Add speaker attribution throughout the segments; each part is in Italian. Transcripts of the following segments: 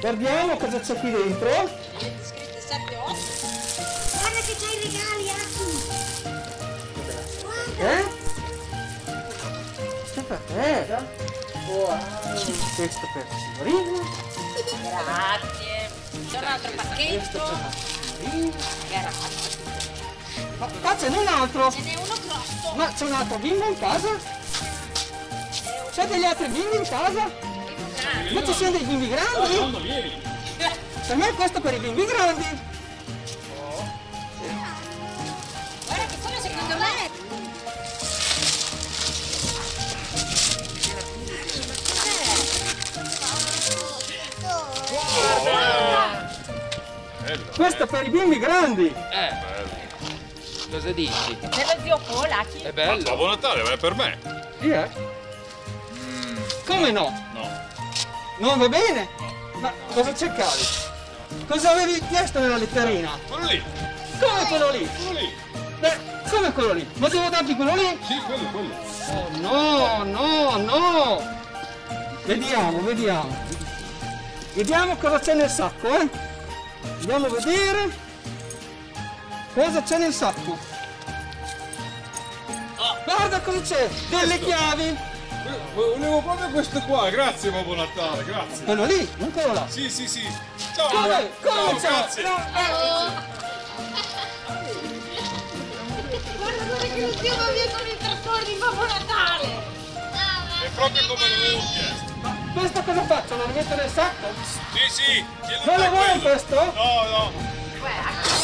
Speaker 1: Guardiamo cosa c'è qui dentro.
Speaker 2: Scritte 7 8. Guarda che c'hai i regali, Aki. Guarda.
Speaker 1: Eh? Questo per te. Wow. Questo per la signorina.
Speaker 2: Grazie. C'è un altro pacchetto. Grazie.
Speaker 1: Ma qua ce n'è un altro.
Speaker 2: Ce n'è uno grosso.
Speaker 1: Ma c'è un altro bimbo in casa? C'è degli altri bimbi in casa? Ma ci sono dei bimbi grandi? Per me questo per i bimbi grandi.
Speaker 2: Guarda che sono secondo me.
Speaker 3: Bello.
Speaker 1: Questo per i bimbi grandi.
Speaker 4: Eh, cosa dici?
Speaker 2: C'è lo zio Paul, Aki.
Speaker 4: È
Speaker 3: Ma
Speaker 4: bello.
Speaker 3: Babbo Natale, ma è per me?
Speaker 1: Sì, eh? Come no?
Speaker 3: No.
Speaker 1: Non va bene? Ma cosa cercavi? Cosa avevi chiesto nella letterina?
Speaker 3: Quello lì,
Speaker 1: Come quello lì?
Speaker 3: quello lì.
Speaker 1: Beh, come quello lì? Ma devo darti quello lì?
Speaker 3: Sì, quello, quello.
Speaker 1: Oh no, no, no! Vediamo, vediamo. Vediamo cosa c'è nel sacco, eh? Andiamo a vedere cosa c'è nel sacco. Guarda cosa c'è! Delle chiavi!
Speaker 3: Eh, Volevo proprio questo qua, grazie Babbo Natale, grazie.
Speaker 1: Quello lì, non quello là.
Speaker 3: Sì, sì, sì. Ciao.
Speaker 1: Come? Come
Speaker 3: Ciao,
Speaker 1: c'è?
Speaker 3: grazie.
Speaker 1: No, eh.
Speaker 2: Guarda dove che lo zio va via con il trattore di Babbo Natale.
Speaker 3: È proprio come l'avevo chiesto.
Speaker 1: Ma questo cosa faccio? Lo rimetto nel sacco?
Speaker 3: Sì, sì.
Speaker 1: Non lo vuoi questo?
Speaker 3: No, no.
Speaker 1: Dimmi!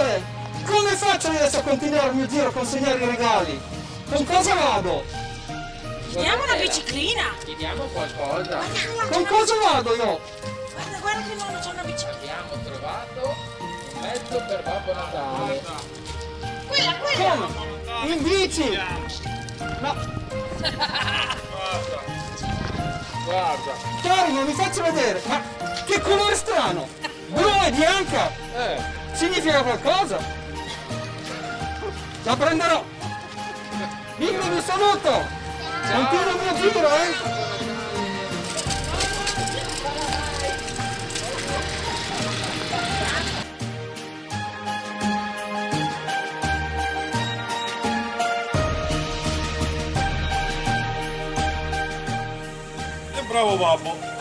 Speaker 1: Trattore! Come faccio adesso a continuare il mio giro a consegnare i regali? Con cosa vado?
Speaker 2: Chiediamo una biciclina.
Speaker 4: Chiediamo qualcosa.
Speaker 1: Con cosa vado io?
Speaker 2: Guarda, guarda che nonno c'ha una biciclina.
Speaker 4: Abbiamo trovato un mezzo per Babbo Natale.
Speaker 2: Quella, quella.
Speaker 1: Come? In bici! Ma
Speaker 3: Guarda.
Speaker 4: Guarda.
Speaker 1: Cari, non mi faccio vedere! Ma che colore strano! Blu e bianca!
Speaker 4: Eh,
Speaker 1: Significa qualcosa? La prenderò! Dimmi vi saluto! Continuo il mio giro, eh!
Speaker 3: Bravo babbo.